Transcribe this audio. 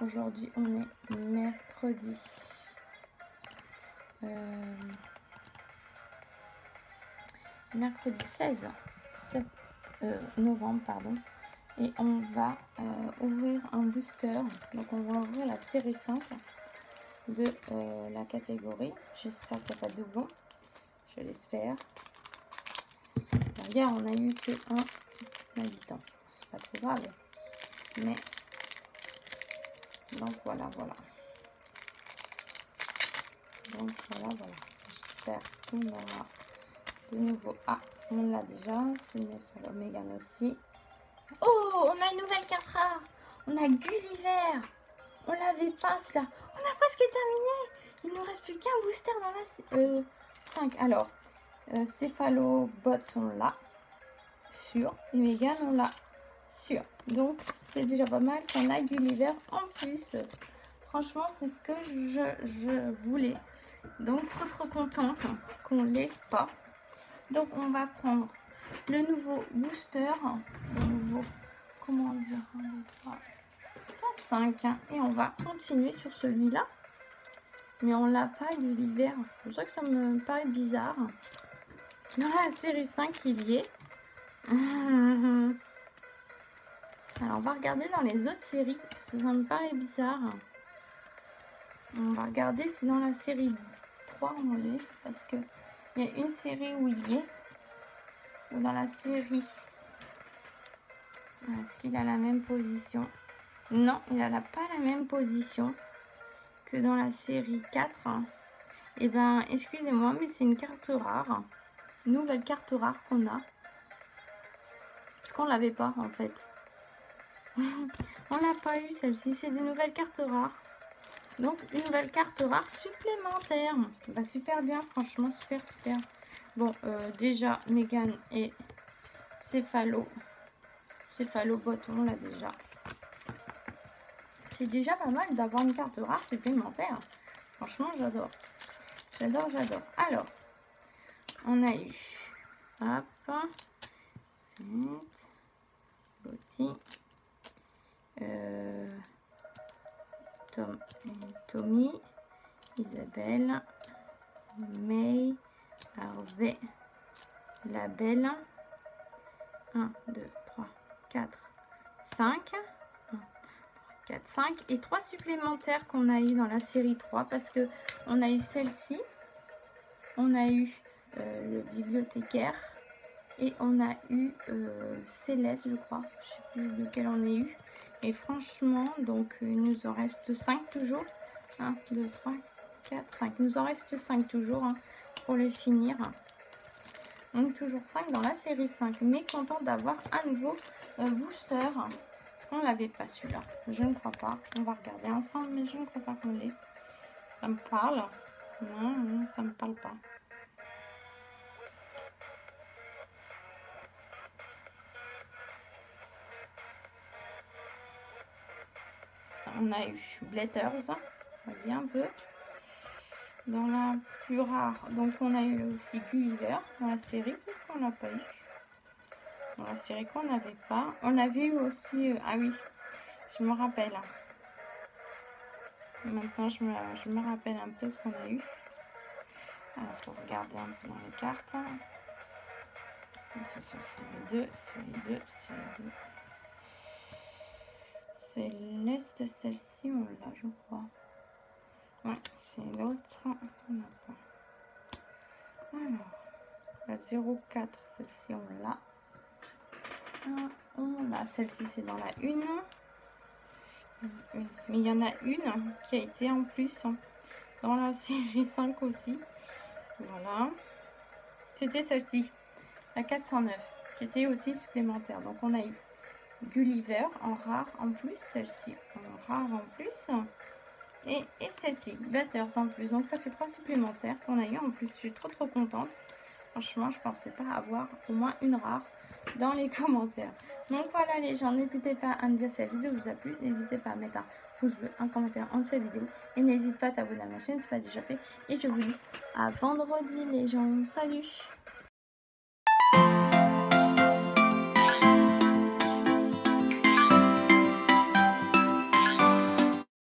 aujourd'hui on est mercredi. Euh, mercredi 16 euh, novembre, pardon. Et on va euh, ouvrir un booster. Donc on va ouvrir la série 5 de la catégorie. J'espère qu'il n'y a pas de doublon. Je l'espère. Hier on a eu que un habitant. C'est pas trop grave. Mais donc voilà, voilà. Donc voilà, voilà. J'espère qu'on aura de nouveau. Ah, on l'a déjà. C'est Megan aussi. Oh, on a une nouvelle carte rare. On a Gulliver. On l'avait pas, cela. On a presque terminé. Il ne nous reste plus qu'un booster dans la... Euh, 5. Alors, euh, Céphalobot, on l'a. Sûr. Et Megan, on l'a. Sûr. Donc, c'est déjà pas mal qu'on a Gulliver en plus. Franchement, c'est ce que je, voulais. Donc, trop trop contente qu'on l'ait pas. Donc, on va prendre le nouveau booster. Le nouveau, comment dire, 3, 4, 5. Et on va continuer sur celui-là. Mais on l'a pas, Gulliver. C'est pour ça que ça me paraît bizarre. Dans la série 5, il y est. Alors, on va regarder dans les autres séries. Ça me paraît bizarre. On va regarder si dans la série 3 on l'est. Parce que il y a une série où il est. Ou dans la série. Est-ce qu'il a la même position? Non, il n'a pas la même position que dans la série 4. Et eh ben, excusez-moi, mais c'est une carte rare. nouvelle carte rare qu'on a. Parce qu'on l'avait pas en fait. On n'a pas eu celle-ci. C'est des nouvelles cartes rares. Donc, une nouvelle carte rare supplémentaire. va super bien, franchement, super, super. Bon, euh, déjà, Megan et Céphalo. Céphalobot, on l'a déjà. C'est déjà pas mal d'avoir une carte rare supplémentaire. Franchement, j'adore. J'adore, j'adore. Alors, on a eu... Hop. Vite. Isabelle, May, Harvey, La Belle. 1, 2, 3, 4, 5. 1, 4, 5. Et 3 supplémentaires qu'on a eu dans la série 3 parce que on a eu celle-ci. On a eu euh, le bibliothécaire. Et on a eu euh, Céleste, je crois. Je sais plus lequel on a eu. Et franchement, donc il nous en reste 5 toujours. 1, 2, 3, 4, 5. Il nous en reste 5 toujours hein, pour le finir. Donc toujours 5 dans la série 5. Mais content d'avoir un nouveau euh, booster. Est-ce qu'on l'avait pas celui-là Je ne crois pas. On va regarder ensemble, mais je ne crois pas qu'on l'ait. Ça me parle Non, non, ça me parle pas. on a eu Blatters, voyez un peu. Dans la plus rare, donc on a eu aussi Gulliver dans la série, puisqu'on n'a pas eu. Dans la série qu'on n'avait pas. On avait eu aussi, euh, ah oui, je me rappelle. Maintenant, je me, je me rappelle un peu ce qu'on a eu. Alors, il faut regarder un peu dans les cartes. C'est les deux, c'est les deux, c'est les deux. C'est l'est, celle-ci, on l'a, je crois. C'est l'autre, pas. Alors, la 04, celle-ci, on l'a. Ah, on l'a, celle-ci, c'est dans la 1. Mais il y en a une qui a été en plus hein, dans la série 5 aussi. Voilà. C'était celle-ci, la 409, qui était aussi supplémentaire. Donc on a eu Gulliver en rare en plus, celle-ci en rare en plus. Et, celle-ci, Blatters en plus. Donc ça fait trois supplémentaires qu'on a eu en plus. Je suis trop trop contente. Franchement, je pensais pas avoir au moins une rare dans les commentaires. Donc voilà les gens, n'hésitez pas à me dire si la vidéo vous a plu. N'hésitez pas à mettre un pouce bleu, un commentaire en dessous de vidéo. Et n'hésitez pas à t'abonner à ma chaîne si ce n'est pas déjà fait. Et je vous dis à vendredi les gens. Salut